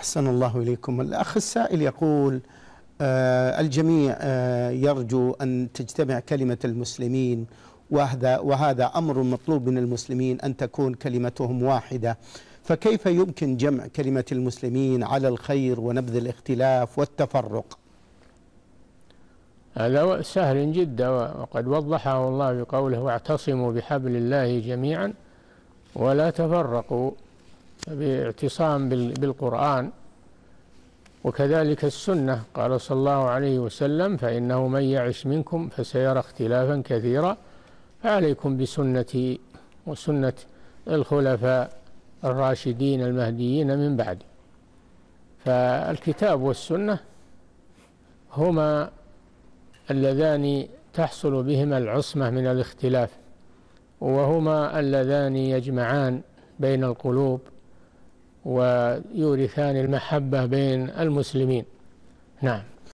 أحسن الله إليكم. الأخ السائل يقول آه الجميع آه يرجو أن تجتمع كلمة المسلمين وهذا, وهذا أمر مطلوب من المسلمين أن تكون كلمتهم واحدة. فكيف يمكن جمع كلمة المسلمين على الخير ونبذ الاختلاف والتفرق؟ هذا سهل جدا وقد وضحه الله بقوله واعتصموا بحبل الله جميعا ولا تفرقوا. باعتصام بالقرآن وكذلك السنة. قال صلى الله عليه وسلم فإنه من يعش منكم فسيرى اختلافا كثيرا فعليكم بسنتي وسنة الخلفاء الراشدين المهديين من بعد فالكتاب والسنة هما اللذان تحصل بهما العصمة من الاختلاف وهما اللذان يجمعان بين القلوب. ويورثان المحبة بين المسلمين. نعم.